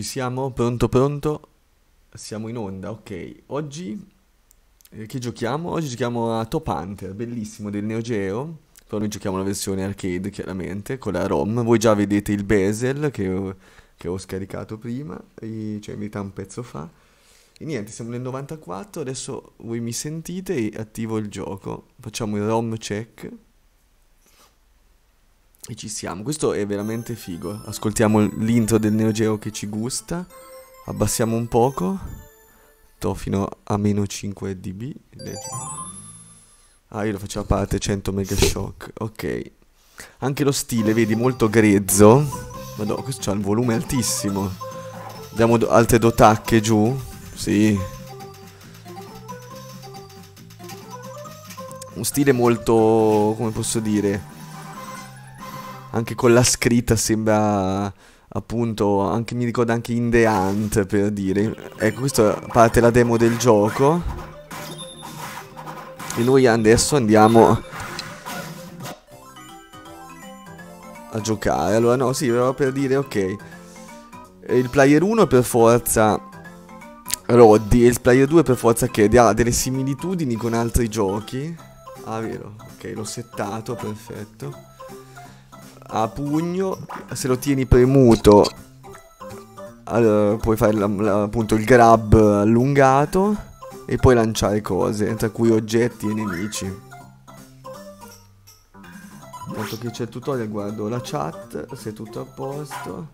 Ci siamo? Pronto, pronto? Siamo in onda, ok. Oggi eh, che giochiamo? Oggi giochiamo a Top Hunter, bellissimo, del Neo Geo. Però noi giochiamo la versione arcade, chiaramente, con la ROM. Voi già vedete il bezel che che ho scaricato prima, e, cioè in realtà un pezzo fa. E niente, siamo nel 94, adesso voi mi sentite e attivo il gioco. Facciamo il ROM check. E ci siamo. Questo è veramente figo. Ascoltiamo l'intro del Neo Geo che ci gusta. Abbassiamo un poco. To fino a meno 5 dB. Ah, io lo faccio a parte 100 mega shock. Ok. Anche lo stile, vedi, molto grezzo. Madonna, questo ha il volume altissimo. Diamo do altre dotacche giù. Sì. Un stile molto, come posso dire, anche con la scritta sembra appunto, anche mi ricorda anche In The Hunt per dire. Ecco, questa parte la demo del gioco. E noi adesso andiamo a giocare. Allora no, sì, però per dire ok. Il player 1 per forza Roddy e il player 2 per forza che ha delle similitudini con altri giochi. Ah, vero. Ok, l'ho settato, perfetto a pugno, se lo tieni premuto allora, puoi fare la, la, appunto il grab allungato e poi lanciare cose, tra cui oggetti e nemici. Tanto che c'è il tutorial, guardo la chat, se è tutto a posto.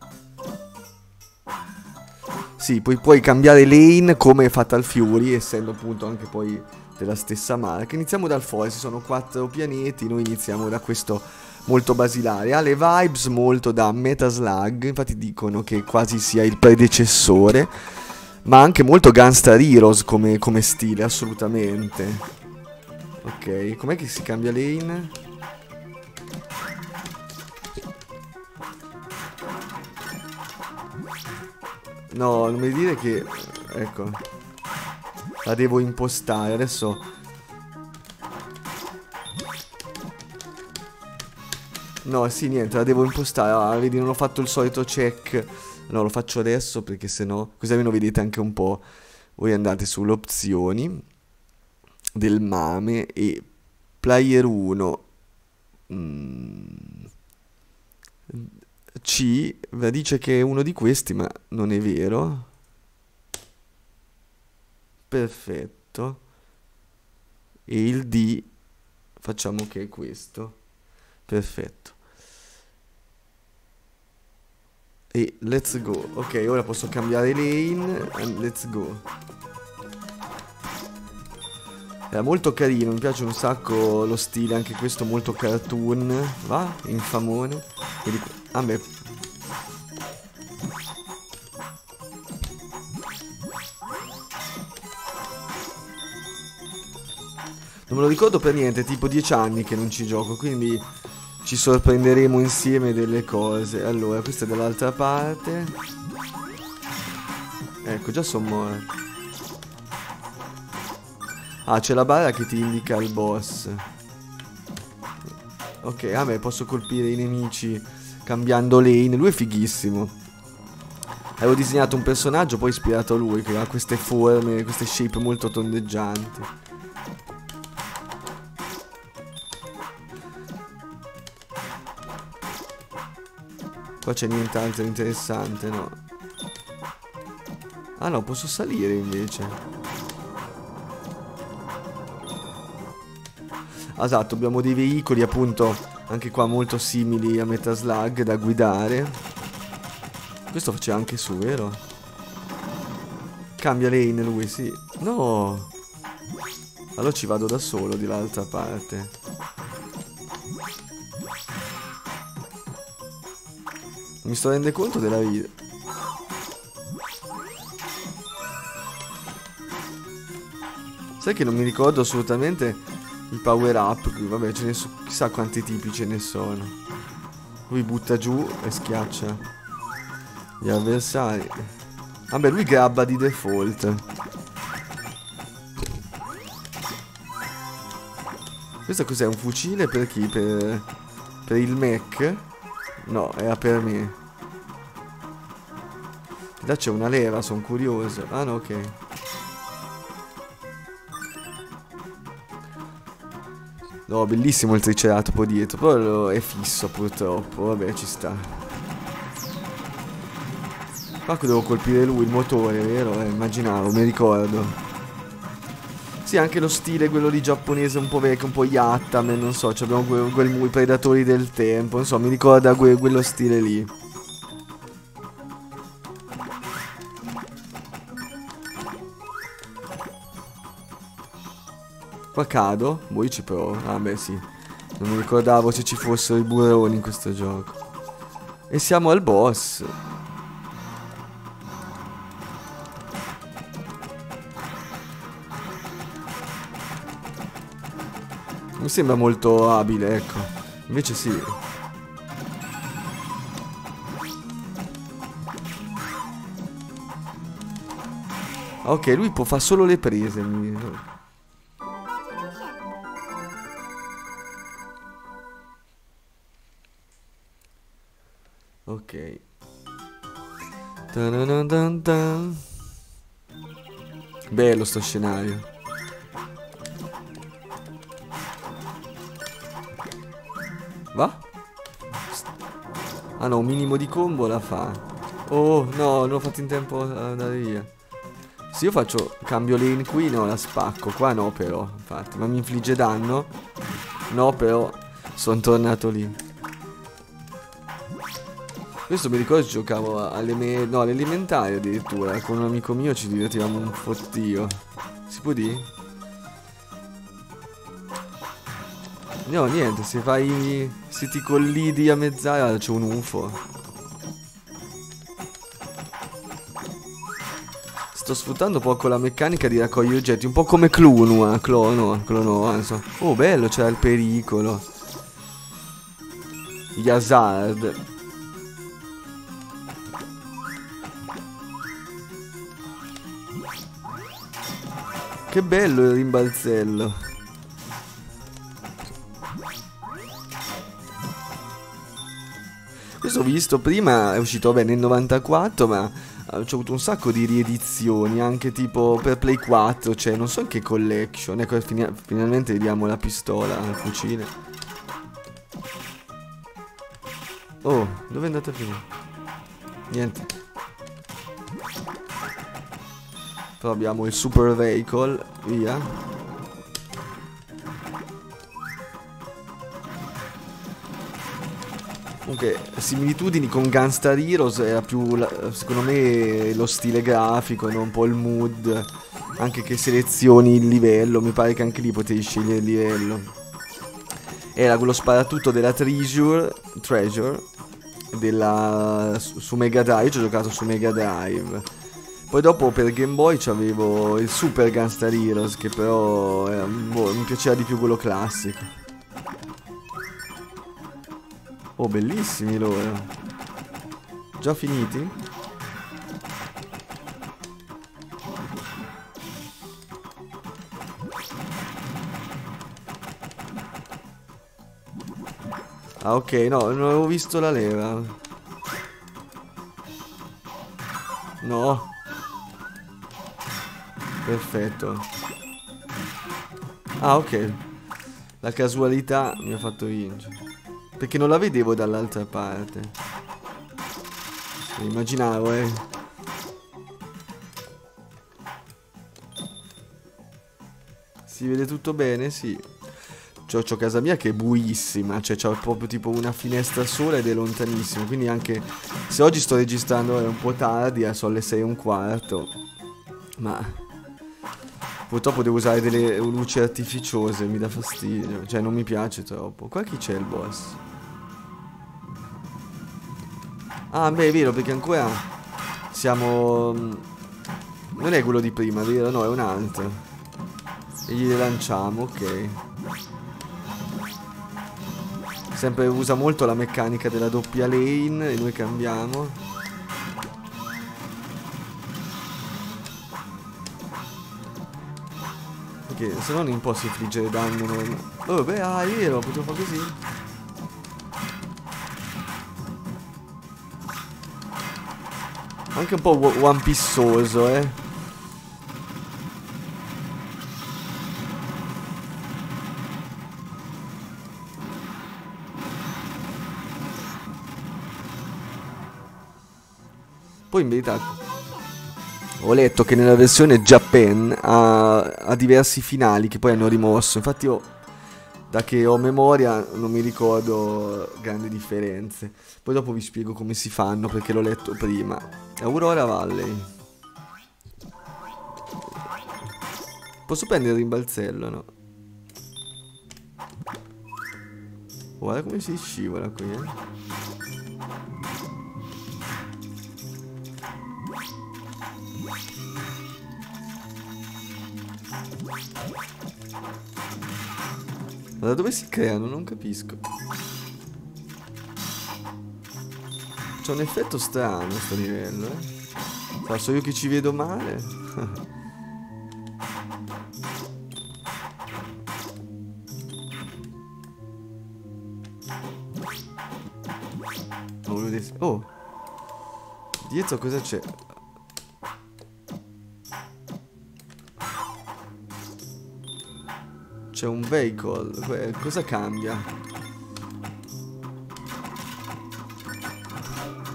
Sì, poi puoi cambiare lane come Fatal Fury, essendo appunto anche poi della stessa marca. Iniziamo dal forest, sono quattro pianeti, noi iniziamo da questo molto basilare. Ha le vibes molto da Metaslug, infatti dicono che quasi sia il predecessore, ma anche molto Gunstar Heroes come, come stile, assolutamente. Ok, com'è che si cambia lane? No, non mi dire che... Ecco. La devo impostare. Adesso No, sì, niente, la devo impostare. Ah, vedi, non ho fatto il solito check. No, lo faccio adesso perché sennò... Così almeno vedete anche un po'. Voi andate sulle opzioni del MAME e player 1 mm, C dice che è uno di questi, ma non è vero. Perfetto. E il D facciamo che è questo. Perfetto. E let's go. Ok, ora posso cambiare lane. And let's go. È molto carino, mi piace un sacco lo stile, anche questo molto cartoon. Va? Infamone. Vedi A me... Non me lo ricordo per niente, tipo 10 anni che non ci gioco, quindi ci sorprenderemo insieme delle cose. Allora, questa è dall'altra parte. Ecco, già sono morto. Ah, c'è la barra che ti indica il boss. Ok, a me posso colpire i nemici cambiando lane. Lui è fighissimo. Avevo disegnato un personaggio, poi ispirato a lui, che ha queste forme, queste shape molto tondeggianti. Qua c'è nient'altro interessante, no? Ah no, posso salire invece. Esatto, abbiamo dei veicoli appunto anche qua molto simili a Metaslug da guidare. Questo faceva anche su, vero? Cambia lane lui, sì. No! Allora ci vado da solo di l'altra parte. Mi sto rendendo conto della vita. Sai che non mi ricordo assolutamente i power up. Vabbè, ce ne so, chissà quanti tipi ce ne sono. Lui butta giù e schiaccia gli avversari. Vabbè, lui grabba di default. Questo cos'è? Un fucile per chi? Per, per il mech? No, era per me. Là c'è una leva, sono curioso. Ah no, ok. No, bellissimo il triceratopo dietro, però è fisso purtroppo, vabbè ci sta. Qua devo colpire lui, il motore, vero? Eh, immaginavo, mi ricordo. Sì, anche lo stile, quello lì giapponese un po' vecchio, un po' yattame, non so, abbiamo quei quel, predatori del tempo, so, mi ricorda que, quello stile lì. Qua cado? Voi ci provo. Ah beh sì. Non mi ricordavo se ci fossero i burroni in questo gioco. E siamo al boss. Mi sembra molto abile, ecco. Invece sì. Ok, lui può fare solo le prese. Ok. Bello sto scenario. Ah no, un minimo di combo la fa. Oh no, non ho fatto in tempo ad andare via. Se io faccio cambio lane qui, no, la spacco. Qua no però, infatti. Ma mi infligge danno? No però, sono tornato lì. Questo mi ricordo giocavo alle me no, alle elementari addirittura. Con un amico mio ci divertivamo un fottio. Si può dire? No, niente, se fai. Se ti collidi a mezz'aria c'è un UFO. Sto sfruttando poco la meccanica di raccogliere oggetti, un po' come Clunua, Clono, Clono, insomma. Oh, bello, c'era il pericolo. Gli hazard. Che bello il rimbalzello. Ho visto prima, è uscito vabbè nel 94, ma c'è avuto un sacco di riedizioni, anche tipo per Play 4, cioè non so in che collection. Ecco, finalmente vediamo la pistola, il fucile. Oh, dove è andata a? Niente. Poi abbiamo il super vehicle, via. Comunque, similitudini con Gunstar Heroes era più, secondo me, lo stile grafico, no? un po' il mood. Anche che selezioni il livello, mi pare che anche lì potevi scegliere il livello. Era quello sparatutto della Treasure, Treasure della, su, Mega Drive, ci ho giocato su Mega Drive. Poi dopo per Game Boy c'avevo il Super Gunstar Heroes che però eh, boh, mi piaceva di più quello classico. Oh, bellissimi loro. Già finiti? Ah ok, no, non avevo visto la leva. No. Perfetto. Ah, ok. La casualità mi ha fatto vincere. Perché non la vedevo dall'altra parte. Immaginavo, eh. Si vede tutto bene? Sì. C'ho, c'ho casa mia che è buissima, cioè c'ho proprio tipo una finestra sola ed è lontanissimo, quindi anche se oggi sto registrando è un po' tardi, eh, sono le 6 e un quarto, ma Purtroppo devo usare delle luci artificiose, mi dà fastidio. Cioè, non mi piace troppo. Qua chi c'è il boss? Ah, beh, è vero, perché ancora siamo... Mm, non è quello di prima, vero? No, è un altro. E gli lanciamo, ok. Sempre usa molto la meccanica della doppia lane e noi cambiamo. Perché se no non posso infliggere danno non... Oh beh, ah è vero, potevo fare così Anche un po' one pissoso, eh. Poi in verità ho letto che nella versione Japan ha, ha diversi finali che poi hanno rimosso. Infatti io da che ho memoria non mi ricordo grandi differenze. Poi dopo vi spiego come si fanno perché l'ho letto prima. Aurora Valley. Posso prendere il rimbalzello, no? Guarda come si scivola qui, eh. Ma da dove si creano? Non capisco. C'è un effetto strano sto livello, eh. So io che ci vedo male? oh! Dietro cosa c'è? C'è un vehicle. Cosa cambia?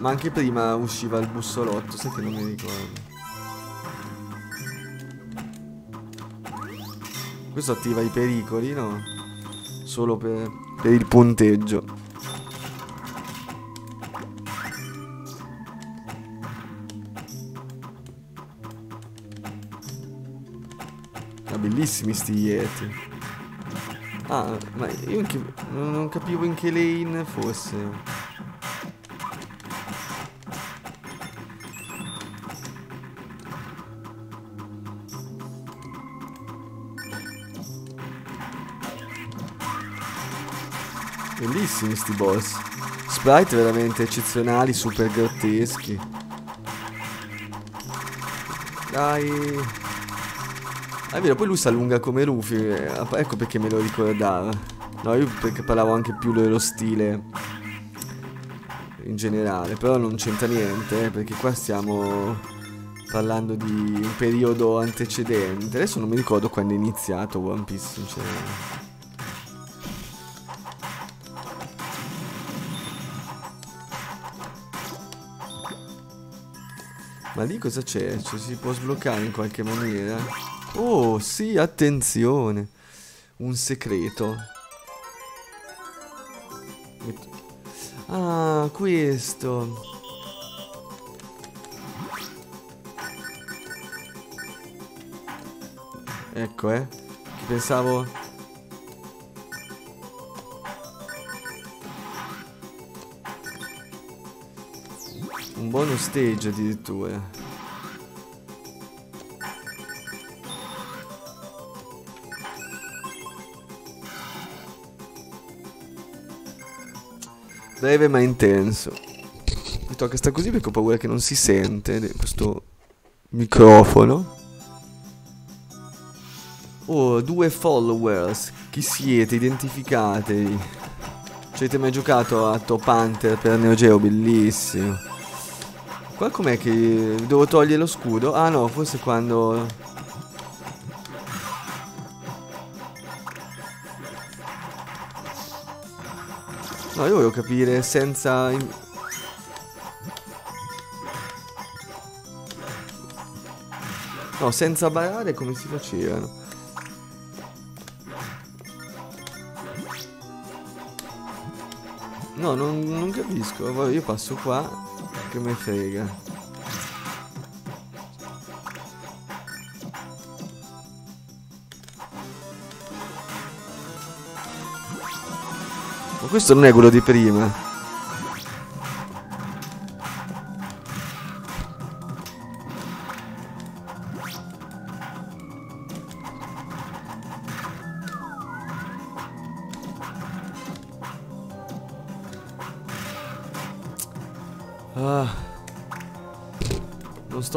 Ma anche prima usciva il bussolotto, sai che non mi ricordo. Questo attiva i pericoli, no? Solo per, per il punteggio. Ah, bellissimi sti Yeti. Ah, ma io non capivo in che lane fosse. Bellissimi sti boss. Sprite veramente eccezionali, super grotteschi. Dai. È vero, poi lui si allunga come Luffy. Eh, ecco perché me lo ricordava. No, io perché parlavo anche più dello stile in generale. Però non c'entra niente, eh, perché qua stiamo parlando di un periodo antecedente. Adesso non mi ricordo quando è iniziato One Piece, sinceramente. Ma lì cosa c'è? Cioè si può sbloccare in qualche maniera? Oh, sì, attenzione. Un segreto. Ah, questo. Ecco, eh. Pensavo... bonus stage addirittura. Breve ma intenso. Mi tocca sta così perché ho paura che non si sente questo microfono. Oh, due followers. Chi siete? Identificatevi. Ci avete mai giocato a Top Hunter per Neo Geo? Bellissimo. Qua com'è che devo togliere lo scudo? Ah no, forse quando No, io volevo capire senza... No, senza barare come si facevano. No, non, non capisco. Io passo qua. Che me frega. questo non è quello di prima.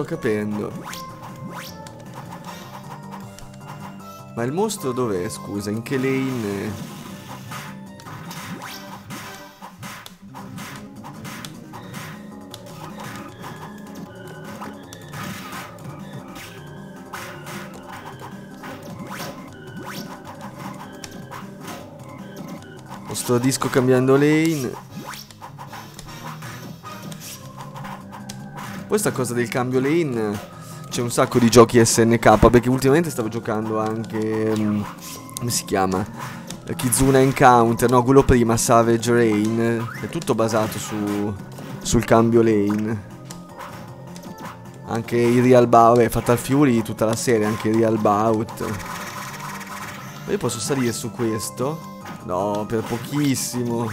sto capendo. Ma il mostro dov'è, scusa? In che lane... È? sto disco cambiando lane Poi sta cosa del cambio lane c'è un sacco di giochi SNK perché ultimamente stavo giocando anche um, come si chiama? Kizuna Encounter, no, quello prima Savage Rain, è tutto basato su sul cambio lane. Anche i Real Bout, vabbè, Fatal Fury tutta la serie, anche i Real Bout. Io posso salire su questo? No, per pochissimo.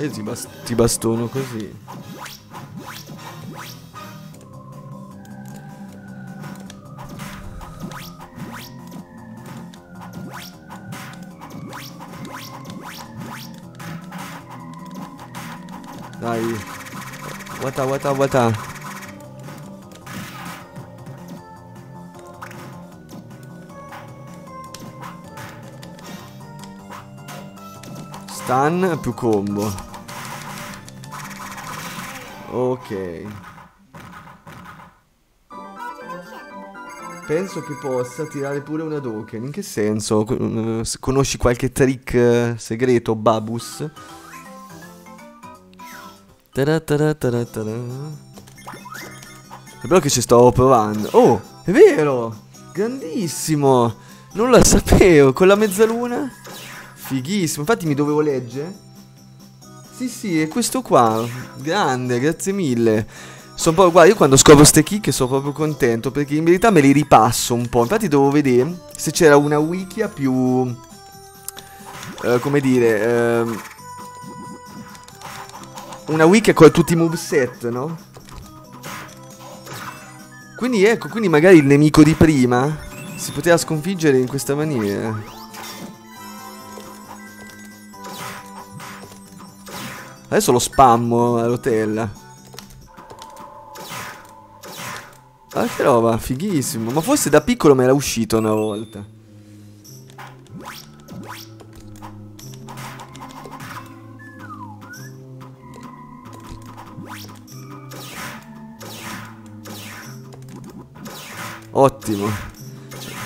E ti, bast ti bastono così. Dai. Wata wata wata. Stun più combo. Ok. Penso che possa tirare pure una Doken. In che senso? Conosci qualche trick eh, segreto, Babus? È bello che ci stavo provando. Oh, è vero! Grandissimo! Non la sapevo, con la mezzaluna? Fighissimo, infatti mi dovevo leggere. Sì, sì, è questo qua. Grande, grazie mille. Sono proprio, guarda, io quando scopro ste kick sono proprio contento perché in verità me li ripasso un po'. Infatti devo vedere se c'era una wikia più... Uh, come dire... Uh, una wiki con tutti i moveset, no? Quindi ecco, quindi magari il nemico di prima si poteva sconfiggere in questa maniera. Adesso lo spammo all'hotel. Ah, che roba, fighissimo. Ma forse da piccolo me era uscito una volta. Ottimo.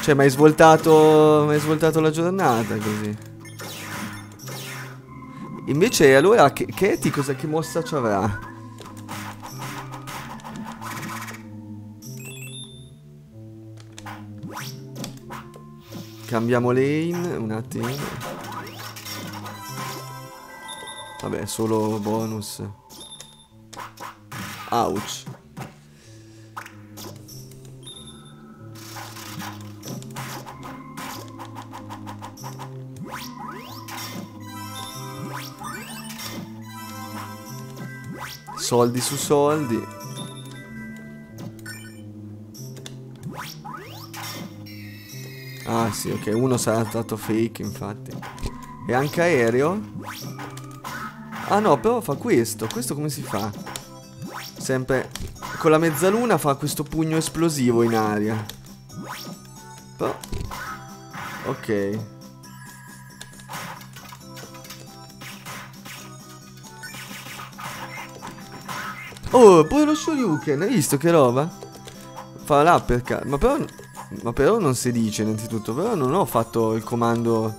Cioè, mi hai svoltato, mi svoltato la giornata così. Invece, allora, Katie cosa, che mossa ci avrà? Cambiamo lane un attimo. Vabbè, solo bonus. Ouch. Soldi su soldi. Ah sì, ok, uno sarà stato fake infatti. E anche aereo? Ah no, però fa questo. Questo come si fa? Sempre con la mezzaluna fa questo pugno esplosivo in aria. Però... Ok. Oh, pure lo Shoryuken, hai visto che roba? Fa l'uppercut, ma però... Ma però non si dice innanzitutto, però non ho fatto il comando...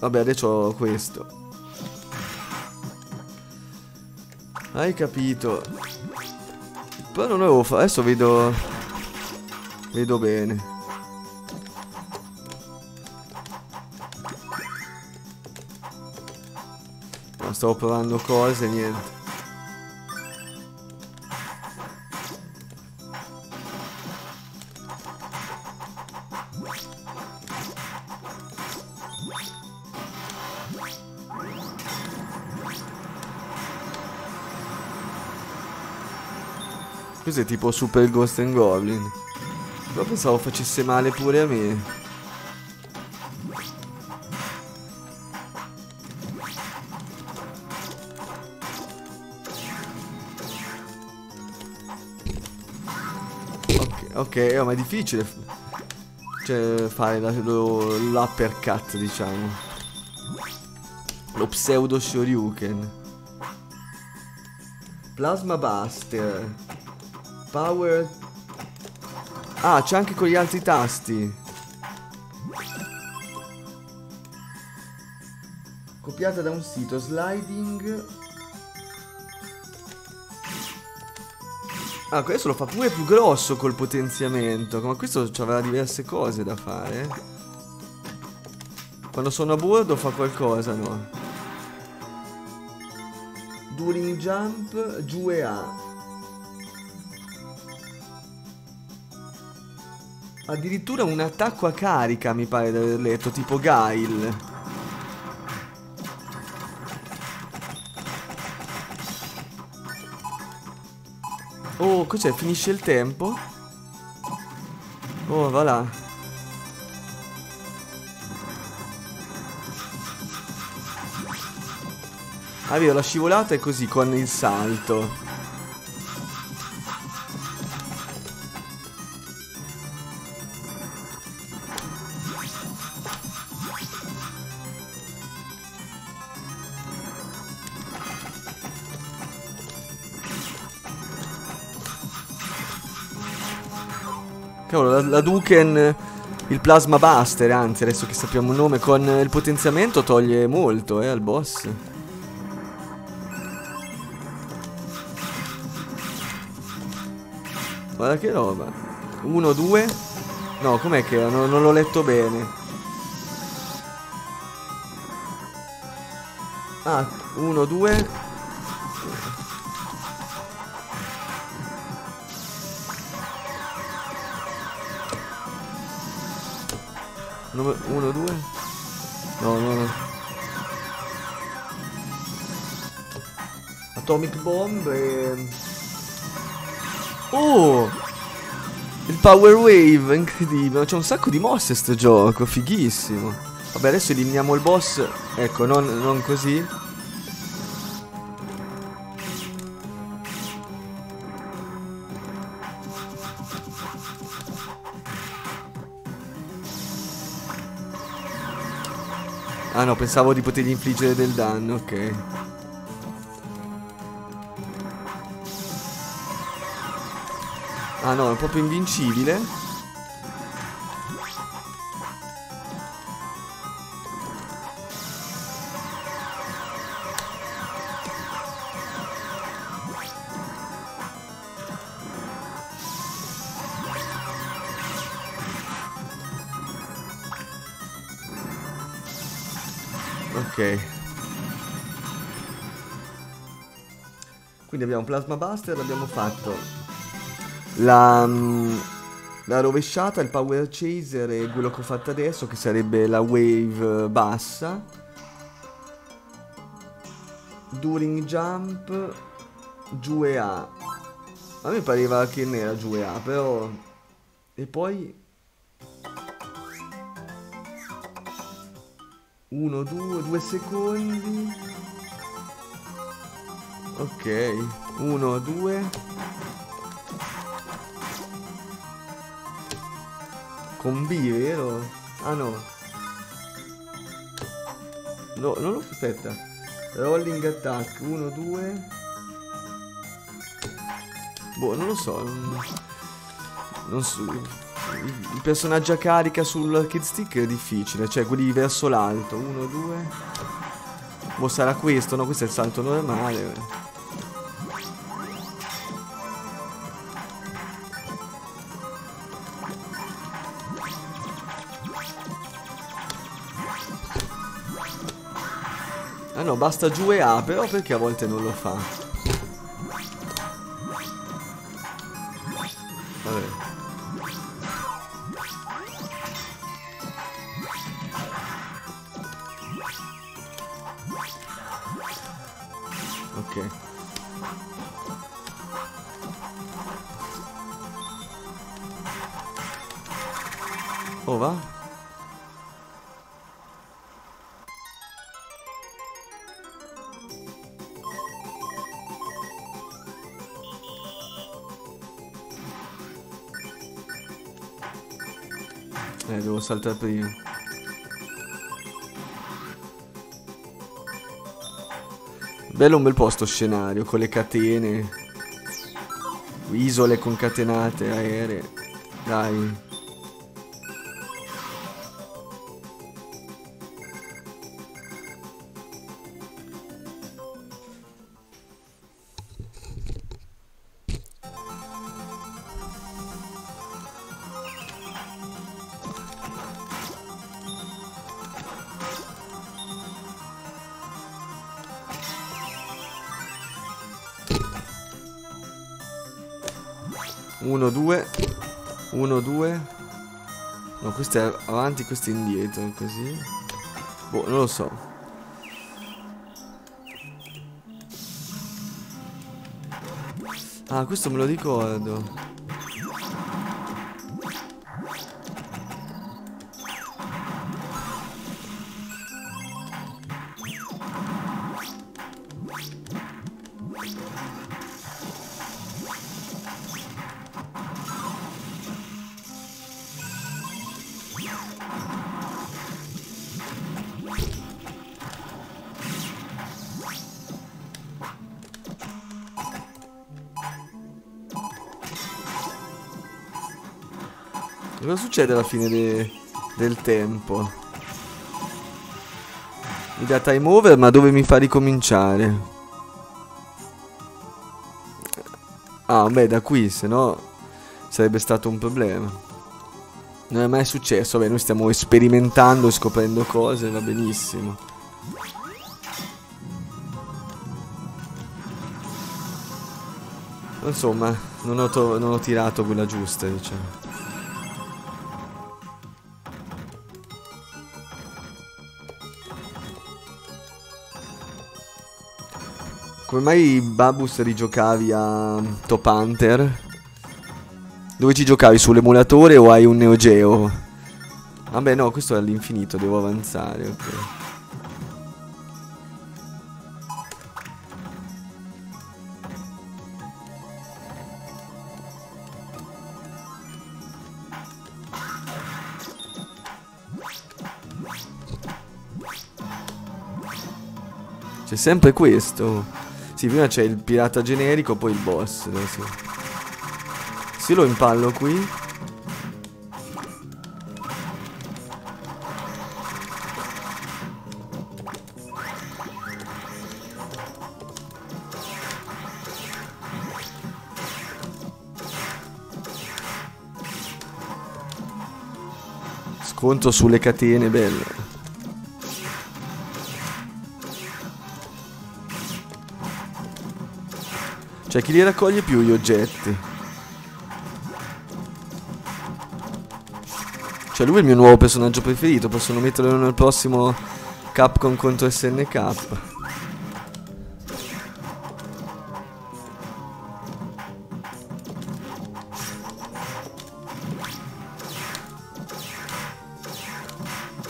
Vabbè, adesso ho questo. Hai capito. Però non avevo fatto... Adesso vedo... Vedo bene. Stavo provando cose, niente. Cos'è tipo Super Ghost and Goblin? Però pensavo facesse male pure a me. Ok, oh, ma è difficile. Cioè, fare l'uppercut, diciamo. Lo pseudo Shoryuken. Plasma Buster. Power... Ah, c'è anche con gli altri tasti. Copiata da un sito sliding Ah, questo lo fa pure più grosso col potenziamento. Ma questo aveva diverse cose da fare. Quando sono a bordo fa qualcosa, no? During jump, giù e A. Addirittura un attacco a carica mi pare di aver letto, tipo Gail. Oh, cos'è? Finisce il tempo? Oh, va là. Ah, vero, la scivolata è così con il salto. la Duken il Plasma Buster, anzi adesso che sappiamo il nome, con il potenziamento toglie molto eh, al boss. Guarda che roba. 1, 2. No, com'è che non, non l'ho letto bene. Ah, 1, 2. Atomic Bomb e... Oh! Il Power Wave, incredibile C'è un sacco di mosse sto gioco, fighissimo Vabbè adesso eliminiamo il boss Ecco, non, non così Ah no, pensavo di potergli infliggere del danno, ok. Ah no, è proprio invincibile. Ok. Quindi abbiamo Plasma Buster, abbiamo fatto la, mm, la rovesciata, il Power Chaser e quello che ho fatto adesso che sarebbe la Wave bassa. During Jump, giù e A. A me pareva che ne era giù e A, però... E poi 1, 2, 2 secondi. Ok, 1, 2. Con B, vero? Ah no. No, non lo aspetta. Rolling attack, 1, 2. Boh, non lo so. Non, non so il personaggio a carica sul kid stick è difficile, cioè quelli verso l'alto. Uno, due. Boh, sarà questo, no? Questo è il salto normale. Basta giù e A, però perché a volte non lo fa? Eh, devo saltare prima. Bello un bel posto scenario, con le catene. Isole concatenate, aeree. Dai. Avanti, questo indietro, così. Boh, non lo so. Ah, questo me lo ricordo. Succede alla fine de del tempo? Mi dà time over, ma dove mi fa ricominciare? Ah, beh, da qui, se no sarebbe stato un problema. Non è mai successo, vabbè, noi stiamo sperimentando scoprendo cose, va benissimo. Insomma, non ho, non ho tirato quella giusta, diciamo. Come mai Babus rigiocavi a Top Hunter? Dove ci giocavi? Sull'emulatore o hai un Neo Geo? Vabbè no, questo è all'infinito, devo avanzare, ok. C'è sempre questo. Sì, prima c'è il pirata generico, poi il boss. Adesso. Se lo impallo qui. Sconto sulle catene, bello. Cioè chi li raccoglie più gli oggetti? Cioè lui è il mio nuovo personaggio preferito Possono metterlo nel prossimo Capcom contro SNK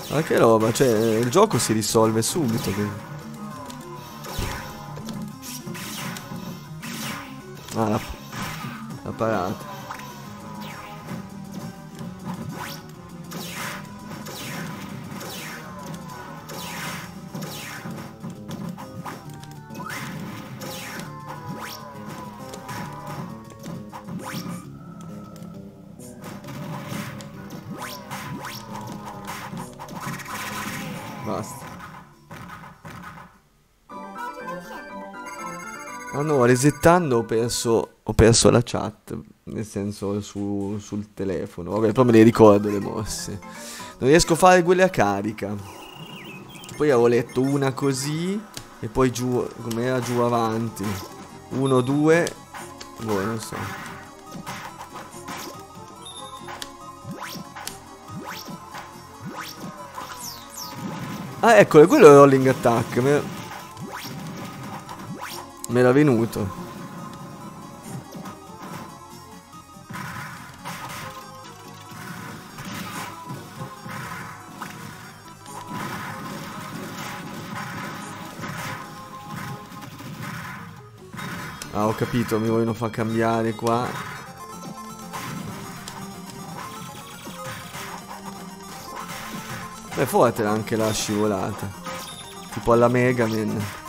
Ma che roba, cioè il gioco si risolve subito quindi. Ah, la, la resettando ho perso, ho perso la chat, nel senso su, sul telefono. Vabbè, però me le ricordo le mosse. Non riesco a fare quelle a carica. Poi avevo letto una così e poi giù, com'era giù avanti. Uno, due, boh, non so. Ah, eccolo, quello è rolling attack. Me l'ha venuto. Ah, ho capito, mi vogliono far cambiare qua. È forte anche la scivolata. Tipo alla Mega Man.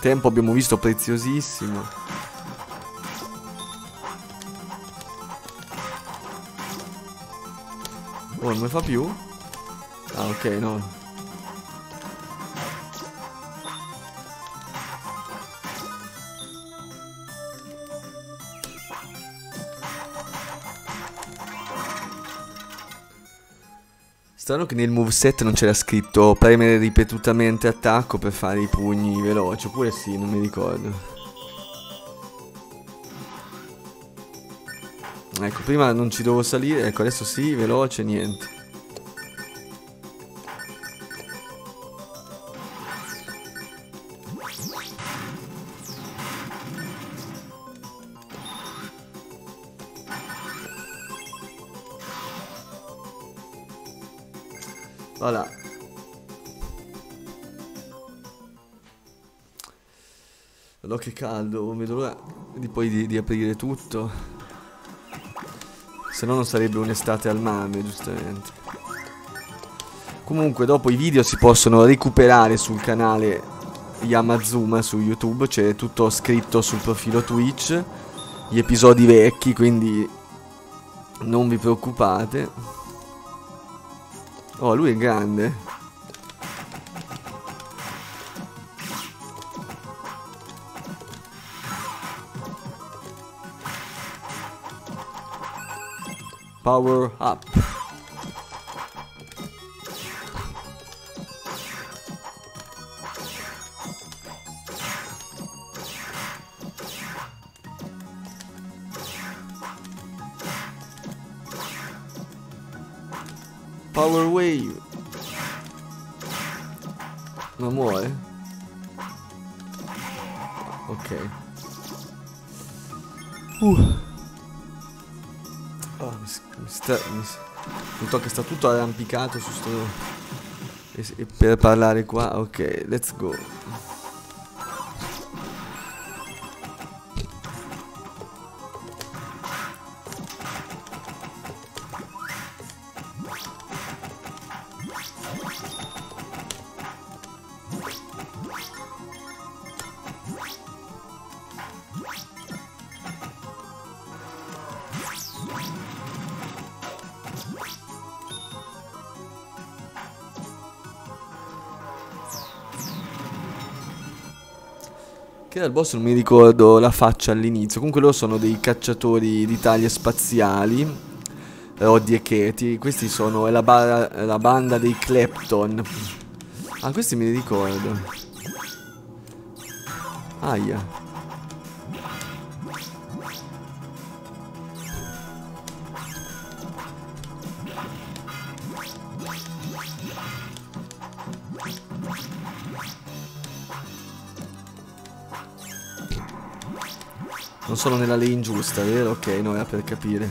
Tempo abbiamo visto preziosissimo. Oh, non mi fa più? Ah, ok, no. Strano che nel moveset non c'era scritto premere ripetutamente attacco per fare i pugni veloci, oppure sì, non mi ricordo. Ecco, prima non ci dovevo salire, ecco, adesso sì, veloce, niente. Che caldo, vedo l'ora di poi di, di aprire tutto. Se no non sarebbe un'estate al mame, giustamente. Comunque dopo i video si possono recuperare sul canale Yamazuma su YouTube, c'è tutto scritto sul profilo Twitch, gli episodi vecchi, quindi non vi preoccupate. Oh, lui è grande. Power up. Power Wave. Ma muore? Ok. Uh. Mi, sta... Mi, mi tocca sta tutto arrampicato su sto... E, e per parlare qua, ok, let's go. Che il boss non mi ricordo la faccia all'inizio. Comunque loro sono dei cacciatori di taglie spaziali. Roddy e Katie. Questi sono la, la banda dei Klepton. Ah, questi me li ricordo. Aia. Sono nella lane giusta, vero? Ok, no, era per capire.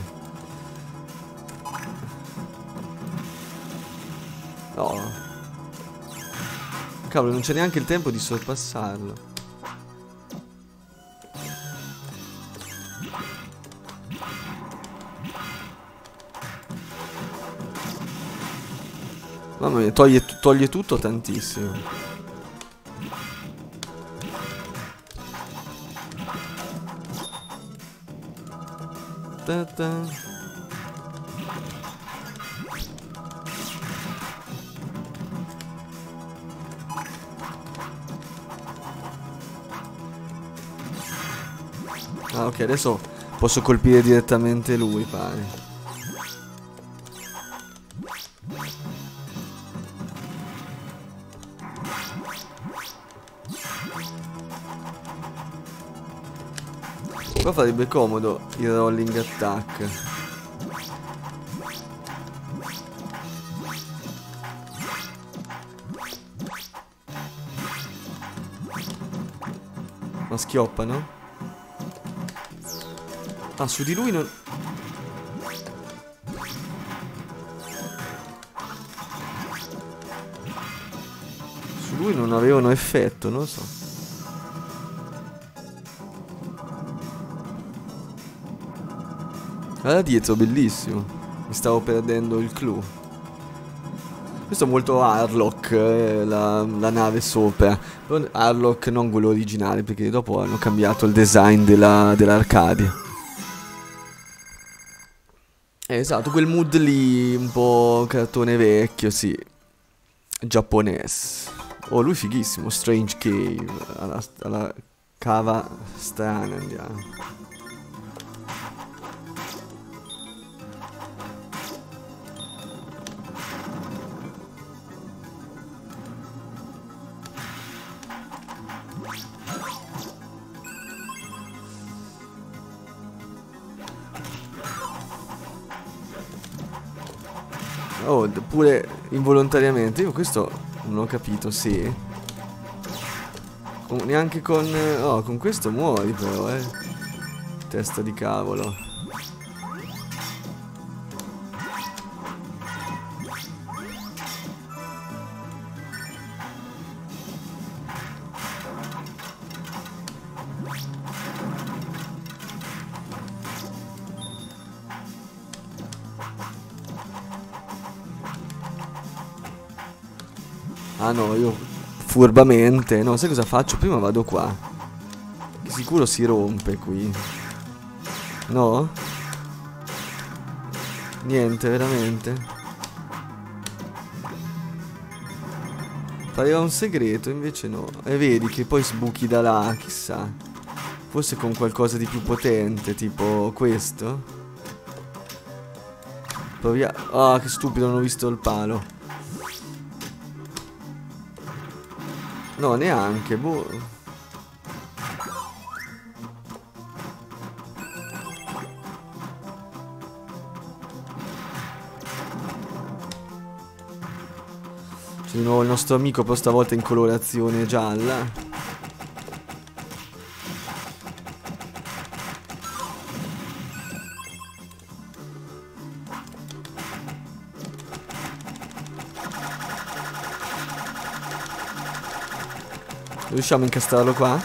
No. Cavolo, non c'è neanche il tempo di sorpassarlo. Mamma mia, toglie, toglie tutto tantissimo. Ta ta. Ah ok, adesso posso colpire direttamente lui, pare. Qua farebbe comodo il rolling attack. Ma schioppano? Ah, su di lui non... Su lui non avevano effetto, non so. So. Guarda dietro, bellissimo. Mi stavo perdendo il clou. Questo è molto Harlock, eh, la, la, nave sopra. Harlock non quello originale, perché dopo hanno cambiato il design dell'Arcadia. Dell eh, esatto, quel mood lì, un po' cartone vecchio, sì. Giapponese. Oh, lui fighissimo, Strange Cave. Alla, alla cava strana andiamo. Oh, pure involontariamente. Io questo non ho capito, sì. Con, neanche con... Oh, con questo muori però, eh. Testa di cavolo. Ah no, io furbamente. No, sai cosa faccio? Prima vado qua. Che sicuro si rompe qui. No? Niente, veramente. Pareva un segreto, invece no. E vedi che poi sbuchi da là, chissà. Forse con qualcosa di più potente, tipo questo. Proviamo. Ah, oh, che stupido, non ho visto il palo. No, neanche, boh. C'è di nuovo il nostro amico, però stavolta in colorazione gialla. Riusciamo a incastrarlo qua?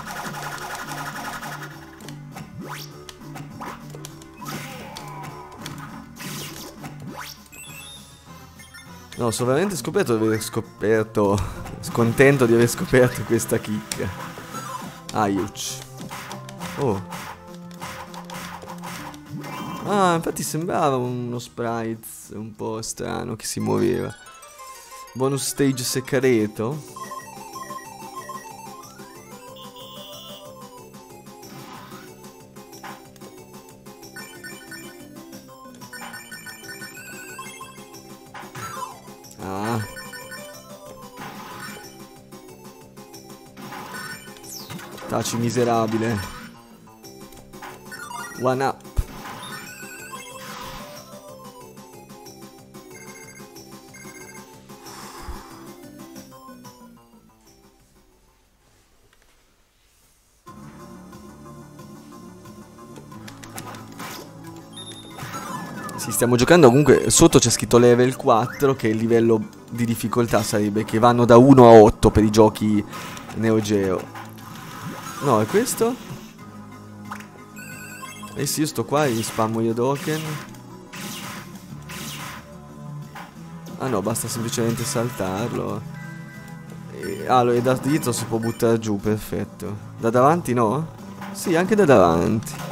No, sono veramente scoperto di aver scoperto... Scontento di aver scoperto questa chicca. Aiuc. Oh. Ah, infatti sembrava uno sprite un po' strano che si muoveva. Bonus stage segreto. Taci miserabile. One up. Stiamo giocando comunque sotto c'è scritto level 4 che il livello di difficoltà sarebbe che vanno da 1 a 8 per i giochi Neo Geo. No, è questo? Eh sì, io sto qua e gli spammo io Doken. Ah no, basta semplicemente saltarlo. E, ah, e da dietro si può buttare giù, perfetto. Da davanti no? Sì, anche da davanti.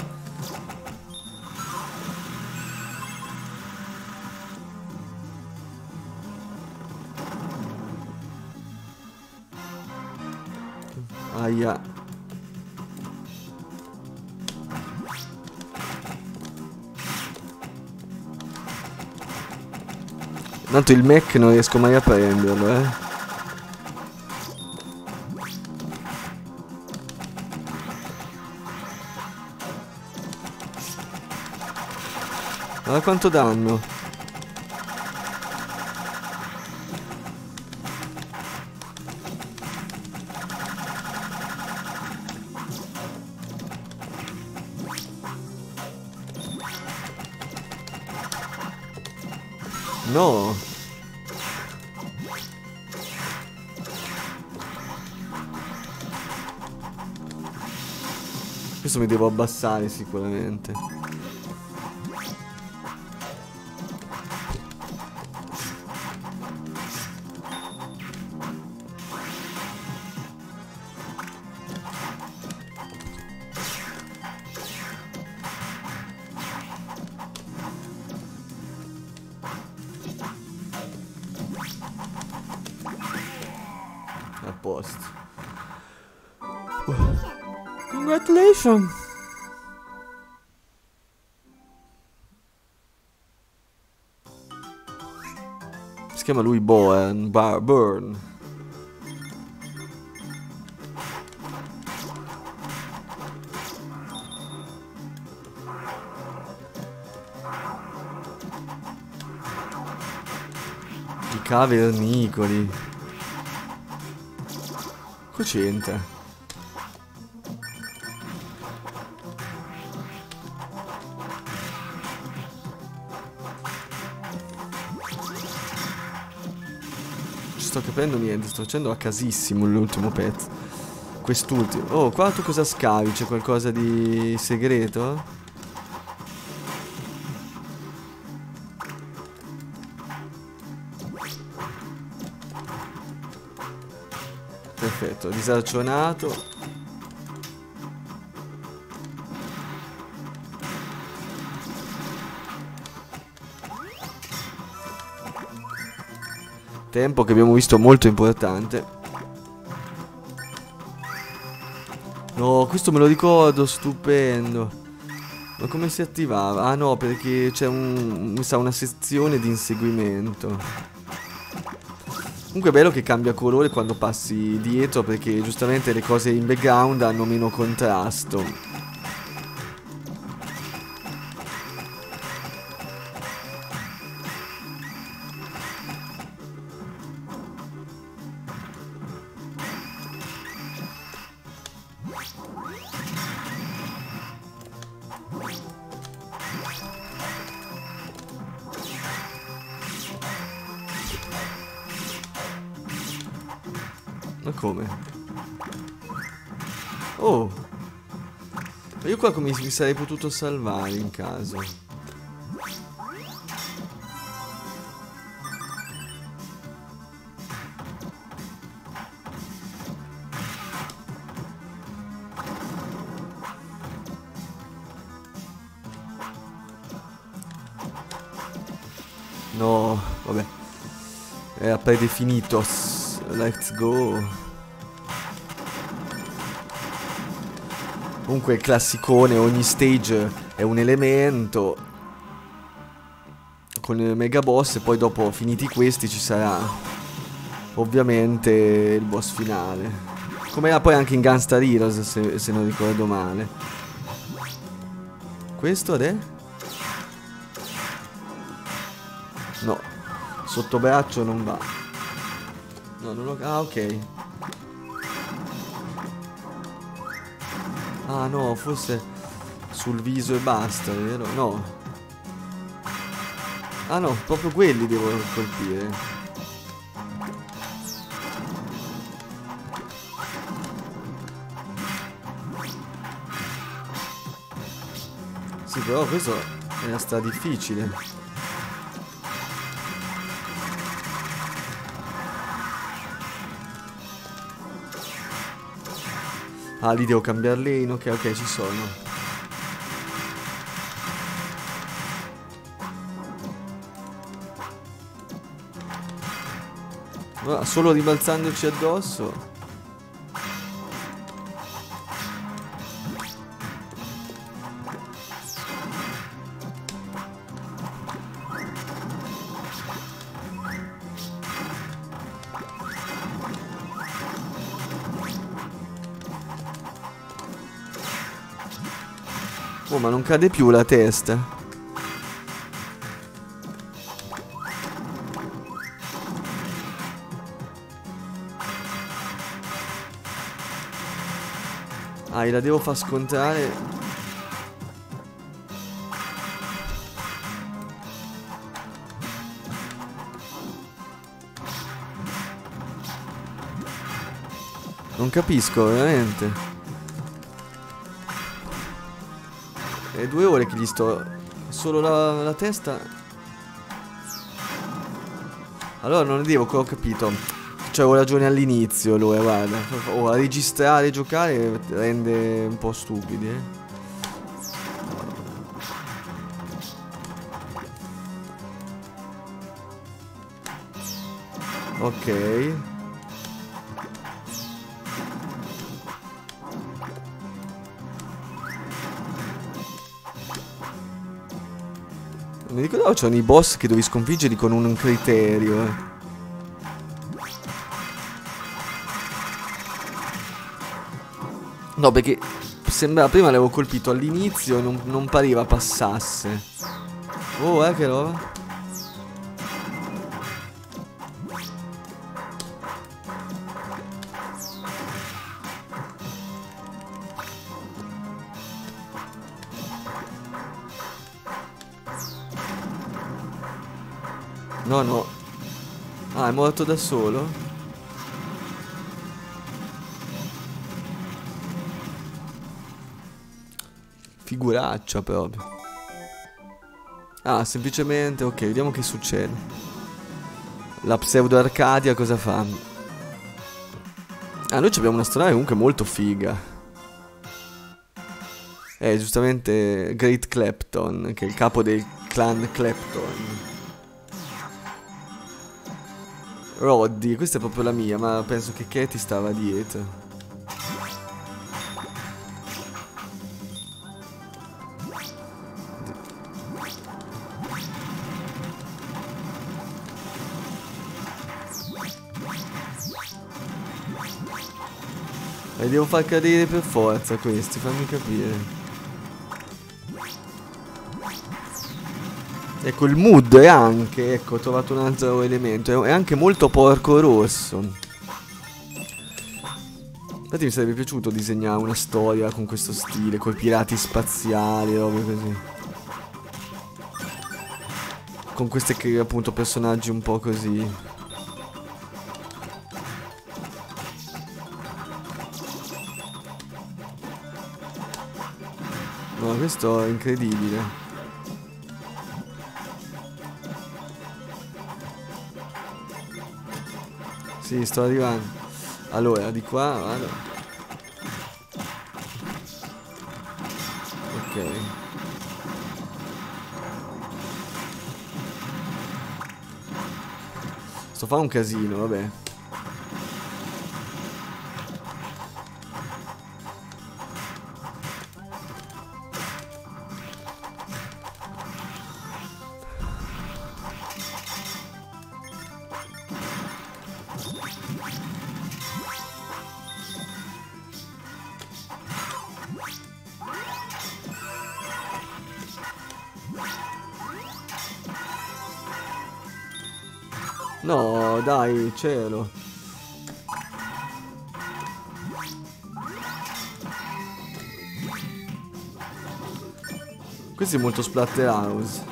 Tanto il Mac non riesco mai a prenderlo, eh. Guarda quanto danno. Questo mi devo abbassare sicuramente. Chiama lui Bowen, Bar Burn. I cavernicoli. Cosa capendo niente, sto facendo a casissimo l'ultimo pezzo. Quest'ultimo. Oh, qua tu cosa scavi? C'è qualcosa di segreto? Perfetto, disarcionato. Tempo che abbiamo visto molto importante. No, questo me lo ricordo, stupendo. Ma come si attivava? Ah no, perché c'è un, una sezione di inseguimento. Comunque è bello che cambia colore quando passi dietro perché giustamente le cose in background hanno meno contrasto. Come mi sarei potuto salvare in caso. No, vabbè. Era predefinito. Let's go. Comunque classicone, ogni stage è un elemento. Con il mega boss e poi dopo finiti questi ci sarà ovviamente il boss finale. Come era poi anche in Gunstar Heroes se, se non ricordo male. Questo è? No, sotto braccio non va. No, non lo... Ah, ok. Ah, no, forse sul viso e basta, vero? No. Ah, no, proprio quelli devo colpire. Sì, però questo è sta difficile. Ah, lì devo cambiare lane. Ok, ok, ci sono. Solo ribalzandoci addosso. Ma non cade più la testa. Ah, la devo far scontrare. Non capisco, veramente. È due ore che gli sto... Solo la, la testa... Allora non devo, ho capito. C'avevo ragione all'inizio lui, guarda. Oh, a registrare e giocare rende un po' stupidi, eh. Ok. Mi ricordavo c'erano i boss che dovevi sconfiggerli con un criterio. Eh. No, perché sembra prima l'avevo colpito all'inizio e non, non pareva passasse. Oh, eh, che roba. No, no. Ah, è morto da solo? Figuraccia proprio. Ah, semplicemente, ok, vediamo che succede. La pseudo Arcadia cosa fa? Ah, noi abbiamo una storia comunque molto figa. Eh, giustamente Great Clapton, che è il capo del clan Clapton. Roddy, questa è proprio la mia, ma penso che Katie stava dietro. E devo far cadere per forza questi, fammi capire. Ecco, il mood è anche, ecco, ho trovato un altro elemento, è anche molto porco rosso. Infatti mi sarebbe piaciuto disegnare una storia con questo stile, con i pirati spaziali, robe così. Con questi appunto personaggi un po' così. No, questo è incredibile. Sì, sto arrivando. Allora, di qua vado. Ok. Sto fa un casino, vabbè. Dai, cielo. Questo è molto Splatterhouse.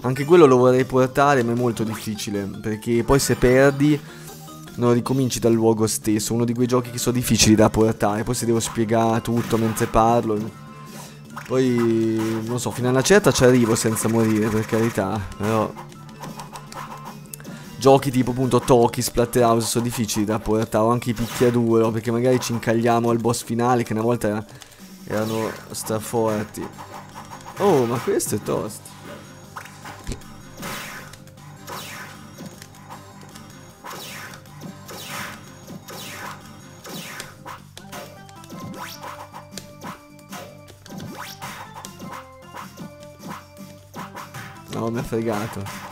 Anche quello lo vorrei portare, ma è molto difficile. Perché poi se perdi, non ricominci dal luogo stesso. Uno di quei giochi che sono difficili da portare. Poi se devo spiegare tutto mentre parlo. Poi, non so, fino a una certa ci arrivo senza morire, per carità. Però... Giochi tipo appunto Toki, Splatterhouse sono difficili da portare, o anche i picchiaduro, perché magari ci incagliamo al boss finale, che una volta erano straforti. Oh, ma questo è tosto. No, mi ha fregato.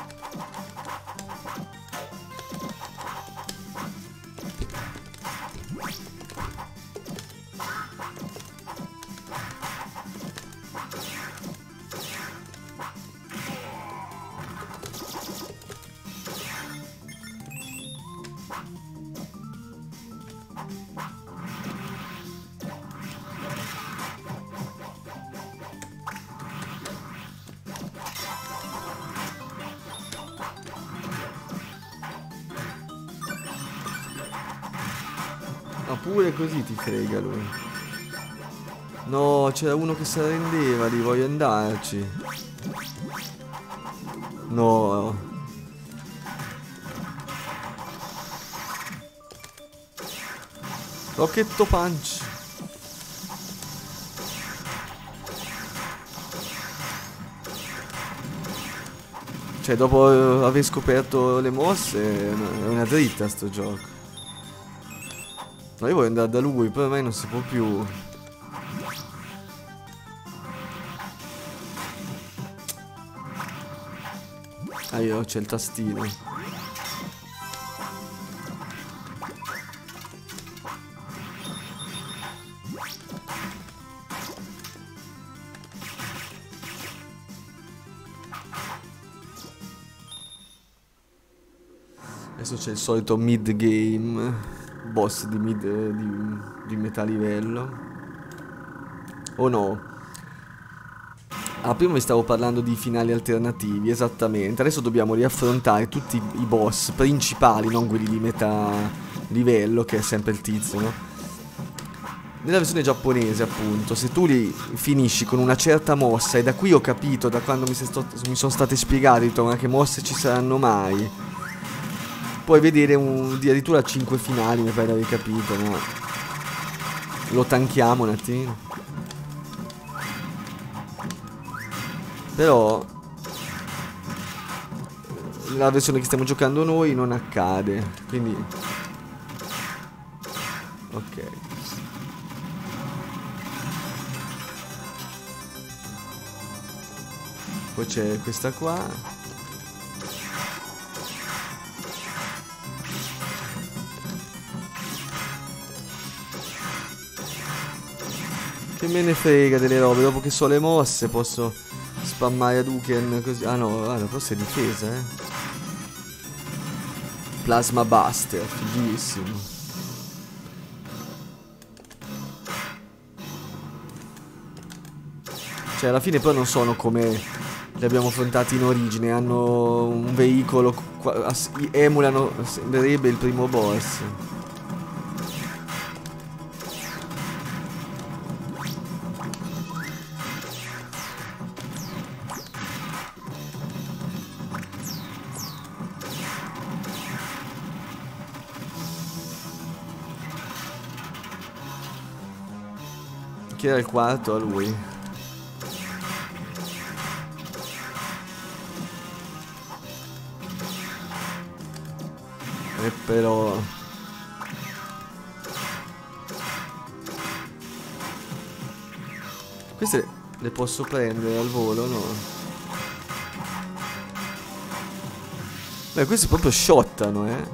Pure così ti frega lui. No, c'era uno che si arrendeva lì, voglio andarci. No. Rocchetto punch. Cioè, dopo aver scoperto le mosse, è una dritta sto gioco. Ma io voglio andare da lui, poi ormai non si può più. Ah, io c'è il tastino. C'è il solito mid game, boss di, mid, di, di metà livello. O oh no? Ah, prima vi stavo parlando di finali alternativi, esattamente. Adesso dobbiamo riaffrontare tutti i boss principali, non quelli di metà livello, che è sempre il tizio, no? Nella versione giapponese, appunto, se tu li finisci con una certa mossa, e da qui ho capito, da quando mi, mi sono state spiegate, ma che mosse ci saranno mai, puoi vedere un, addirittura 5 finali, mi pare di aver capito, no? Lo tanchiamo un attimo. Però la versione che stiamo giocando noi non accade. Quindi Ok. Poi c'è questa qua. Che me ne frega delle robe, dopo che so le mosse posso spammare Hadouken così. Ah no, guarda, forse è difesa, eh. Plasma Buster, fighissimo. Cioè, alla fine poi non sono come li abbiamo affrontati in origine. Hanno un veicolo, emulano, sembrerebbe il primo boss. Era il quarto a lui? E però... Queste le posso prendere al volo, no? Beh, queste proprio shottano, eh.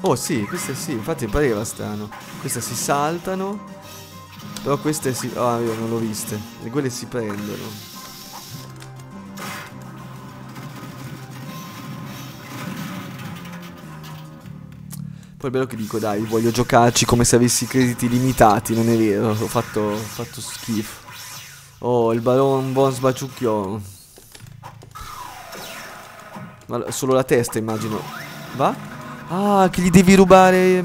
Oh sì, queste sì, infatti pareva strano. Queste si saltano. Però queste si... Ah, io non l'ho viste. E quelle si prendono. Poi è bello che dico, dai, voglio giocarci come se avessi crediti limitati, non è vero, ho fatto, ho fatto schifo. Oh, il Baron Von sbaciucchiò. Ma solo la testa, immagino. Va? Ah, che gli devi rubare...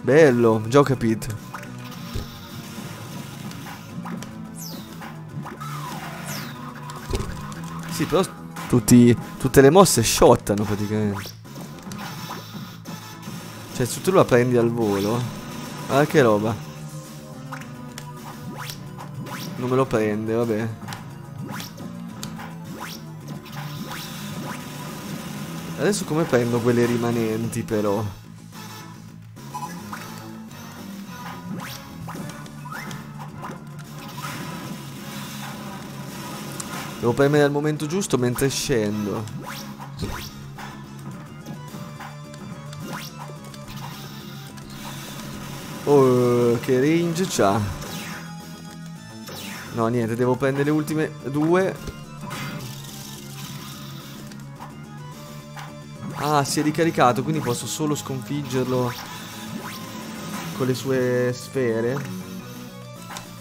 Bello, già ho capito. Sì, però tutti, tutte le mosse shottano praticamente. Cioè, se tu la prendi al volo... Guarda che roba. Non me lo prende, vabbè. Adesso come prendo quelle rimanenti però? Devo premere al momento giusto mentre scendo. Oh, che range c'ha? No, niente, devo prendere le ultime due. Ah, si è ricaricato, quindi posso solo sconfiggerlo con le sue sfere.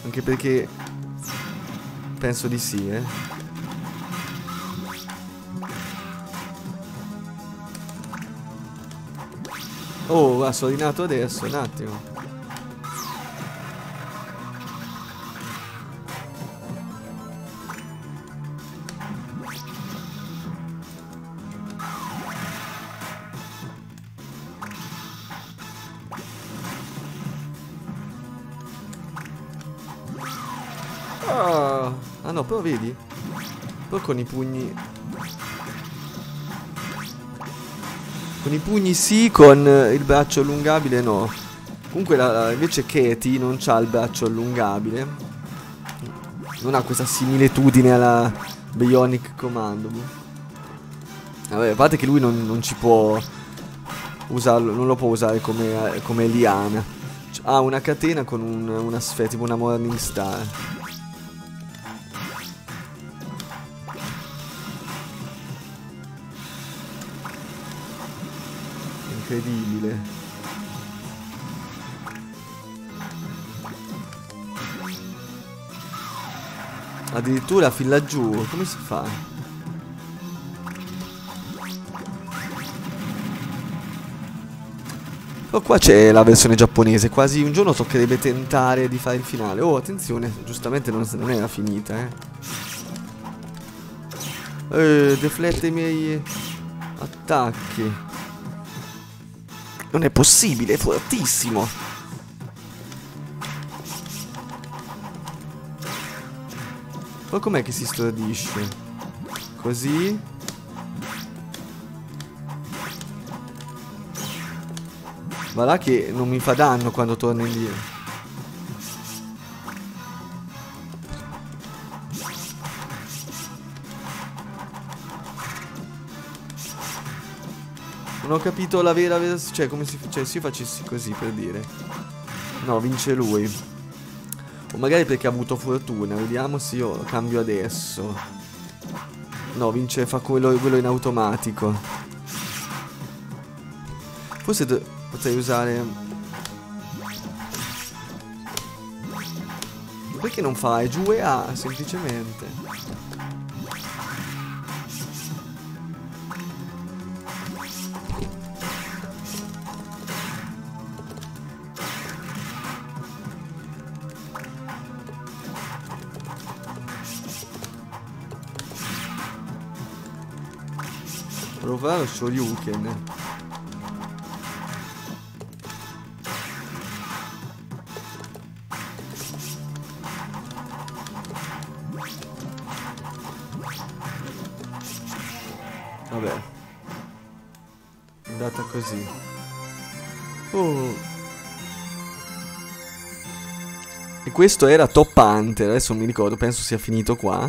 Anche perché penso di sì, eh. Oh, guarda, sono rinato adesso, un attimo. Oh. Ah no, però vedi? Però con i pugni Con i pugni sì, con il braccio allungabile no. Comunque la, invece Katie non ha il braccio allungabile. Non ha questa similitudine alla Bionic Commando. Vabbè, a parte che lui non, non ci può usarlo, non lo può usare come, come liana. Ha una catena con un, una sfera, tipo una Morning Star. Incredibile. Addirittura fin laggiù, come si fa? Oh, qua c'è la versione giapponese, quasi un giorno toccherebbe tentare di fare il finale. Oh, attenzione, giustamente non, non era finita, eh. Eh, deflette i miei attacchi. Non è possibile, è fortissimo. Ma com'è che si stordisce? Così? Va là che non mi fa danno quando torna indietro. Non ho capito la vera versione. Cioè, come si cioè, se io facessi così per dire. No, vince lui. O magari perché ha avuto fortuna. Vediamo se io cambio adesso. No, vince, fa quello, quello in automatico. Forse Potrei usare... Perché non fai? Giù e A, semplicemente. Provare lo Shoryuken. Vabbè. È andata così. Oh. E questo era Top Hunter. Adesso mi ricordo, penso sia finito qua.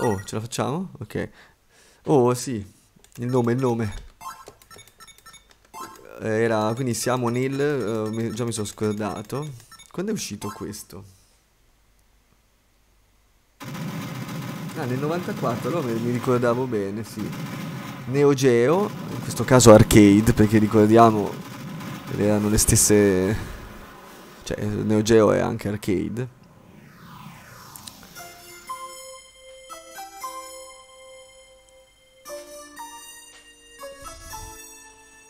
Oh, ce la facciamo? Ok. Oh, sì. Il nome, il nome. Era, quindi siamo nel... Uh, già mi sono scordato. Quando è uscito questo? Ah, nel 94, allora mi ricordavo bene, sì. Neo Geo, in questo caso arcade, perché ricordiamo erano le stesse... Cioè, Neo Geo è anche arcade.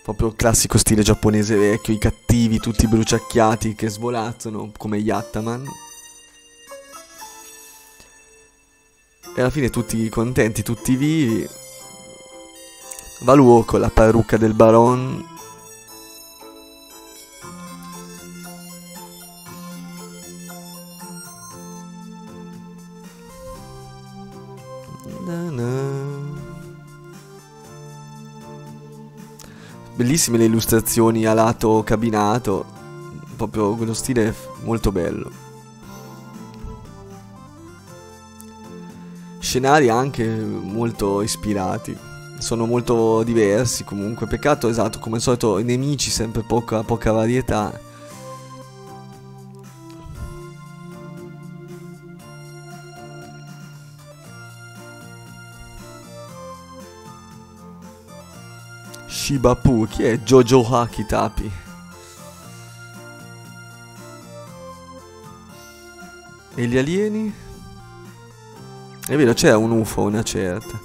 Proprio classico stile giapponese vecchio, i cattivi tutti bruciacchiati che svolazzano come Yattaman. E alla fine tutti contenti, tutti vivi. Valuo con la parrucca del baron. Bellissime le illustrazioni a lato cabinato. Proprio quello stile molto bello. scenari anche molto ispirati. Sono molto diversi comunque. Peccato, esatto, come al solito i nemici sempre poca, poca varietà. Shibapu, chi è Jojo Hakitapi? E gli alieni? È vero, c'è un UFO, una certa.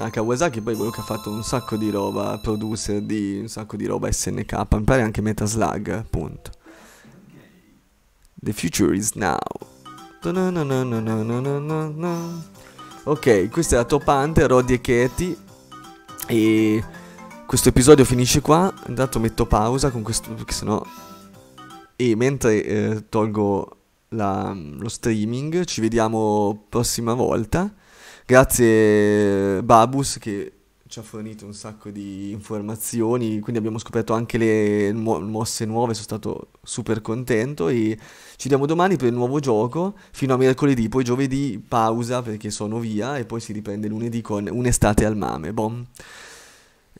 Ah, Kawasaki poi quello che ha fatto un sacco di roba, producer di un sacco di roba SNK, mi pare anche Metaslug, appunto. The future is now. Ok, questa è la Top Hunter, Roddy e Katie. E questo episodio finisce qua. Intanto metto pausa con questo, perché sennò... E mentre eh, tolgo la, lo streaming, ci vediamo prossima volta. Grazie Babus che ci ha fornito un sacco di informazioni, quindi abbiamo scoperto anche le mo- mosse nuove, sono stato super contento e ci vediamo domani per il nuovo gioco fino a mercoledì, poi giovedì pausa perché sono via e poi si riprende lunedì con un'estate al mame. Bon.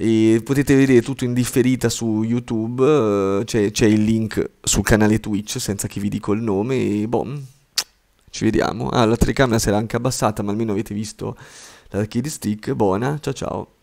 E potete vedere tutto in differita su YouTube, eh, c'è, c'è, il link sul canale Twitch senza che vi dico il nome e bon, ci vediamo. Ah, la telecamera si era anche abbassata ma almeno avete visto stick, buona, ciao ciao.